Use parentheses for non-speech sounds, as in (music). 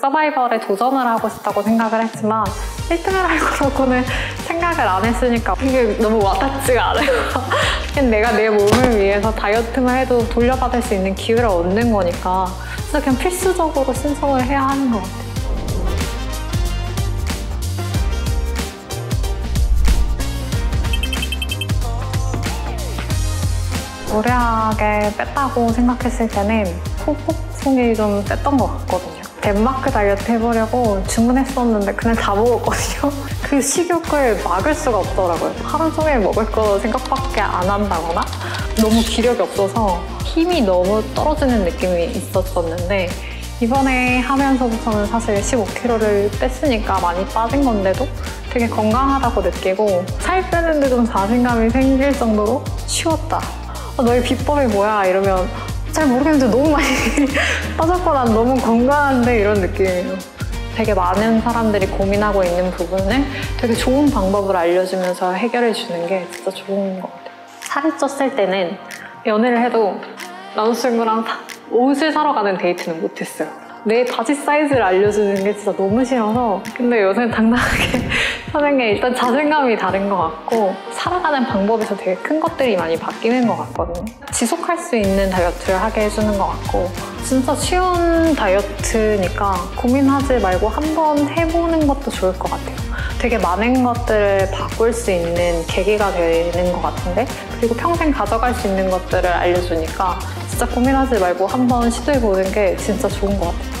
서바이벌에 도전을 하고 싶다고 생각을 했지만 1등을 할 거라고는 (laughs) 생각을 안 했으니까 이게 너무 와닿지가 않아요. (laughs) 내가 내 몸을 위해서 다이어트만 해도 돌려받을 수 있는 기회를 얻는 거니까 진짜 그냥 필수적으로 신청을 해야 하는 것 같아요. 무리하게 뺐다고 생각했을 때는 후폭풍이 좀 셌던 것 같거든요. 덴마크 다이어트 해보려고 주문했었는데 그냥 다 먹었거든요. (laughs) 그 식욕을 막을 수가 없더라고요. 하루 종일 먹을 거 생각밖에 안 한다거나 너무 기력이 없어서 힘이 너무 떨어지는 느낌이 있었었는데 이번에 하면서부터는 사실 15kg를 뺐으니까 많이 빠진 건데도 되게 건강하다고 느끼고 살 빼는데 좀 자신감이 생길 정도로 쉬웠다. 아, 너의 비법이 뭐야? 이러면 잘 모르겠는데 너무 많이 (laughs) 빠졌고 난 너무 건강한데 이런 느낌이에요. 되게 많은 사람들이 고민하고 있는 부분을 되게 좋은 방법을 알려주면서 해결해 주는 게 진짜 좋은 것 같아요. 살이 쪘을 때는 연애를 해도 남자친구랑 다 옷을 사러 가는 데이트는 못했어요. 내 바지 사이즈를 알려주는 게 진짜 너무 싫어서 근데 요새 당당하게 (laughs) 하는 게 일단 자신감이 다른 것 같고 살아가는 방법에서 되게 큰 것들이 많이 바뀌는 것 같거든요. 지속할 수 있는 다이어트를 하게 해주는 것 같고 진짜 쉬운 다이어트니까 고민하지 말고 한번 해보는 것도 좋을 것 같아요. 되게 많은 것들을 바꿀 수 있는 계기가 되는 것 같은데 그리고 평생 가져갈 수 있는 것들을 알려주니까 진짜 고민하지 말고 한번 시도해보는 게 진짜 좋은 것 같아요.